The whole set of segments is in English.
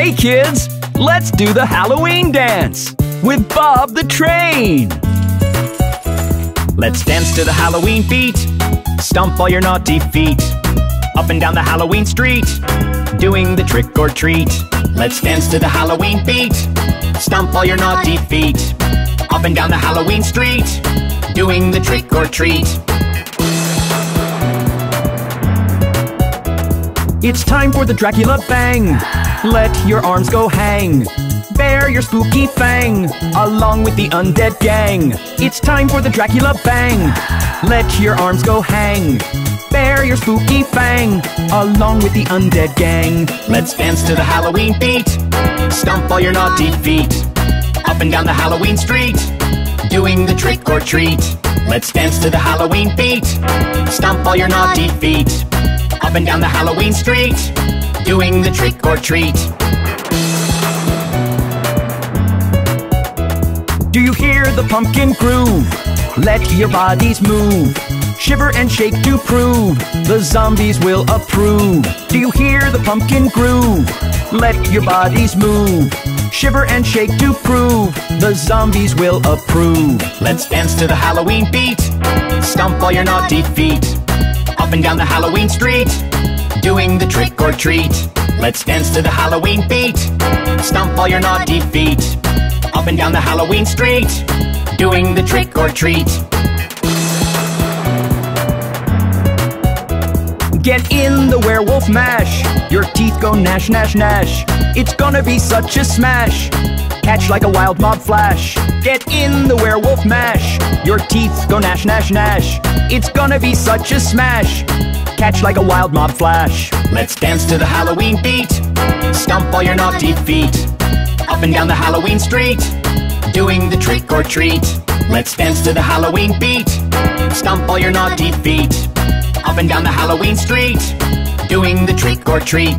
Hey kids, let's do the Halloween dance with Bob the Train. Let's dance to the Halloween beat. Stomp all your naughty feet. Up and down the Halloween street, doing the trick or treat. Let's dance to the Halloween beat. Stomp all your naughty feet. Up and down the Halloween street, doing the trick or treat. It's time for the Dracula bang. Let your arms go hang. Bare your spooky fang, along with the undead gang. It's time for the Dracula bang. Let your arms go hang. Bare your spooky fang, along with the undead gang. Let's dance to the Halloween beat. Stomp all your naughty feet. Up and down the Halloween street, doing the trick or treat. Let's dance to the Halloween beat. Stomp all your naughty feet. Up and down the Halloween street, doing the trick or treat. Do you hear the pumpkin groove? Let your bodies move. Shiver and shake to prove the zombies will approve. Do you hear the pumpkin groove? Let your bodies move. Shiver and shake to prove the zombies will approve. Let's dance to the Halloween beat. Stomp all your naughty feet. Up and down the Halloween street, doing the trick or treat. Let's dance to the Halloween beat. Stomp all your naughty feet. Up and down the Halloween street, doing the trick or treat. Get in the werewolf mash. Your teeth go gnash, gnash, gnash. It's gonna be such a smash. Catch like a wild mob flash. Get in the werewolf mash. Your teeth go gnash, gnash, gnash. It's gonna be such a smash. Catch like a wild mob flash. Let's dance to the Halloween beat. Stomp all your naughty feet. Up and down the Halloween street, doing the trick or treat. Let's dance to the Halloween beat. Stomp all your naughty feet. Up and down the Halloween street, doing the trick or treat.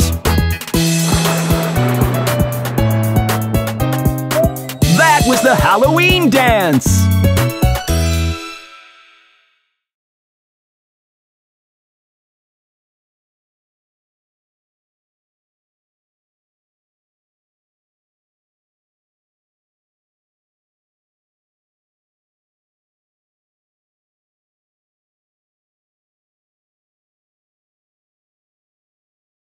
That was the Halloween dance!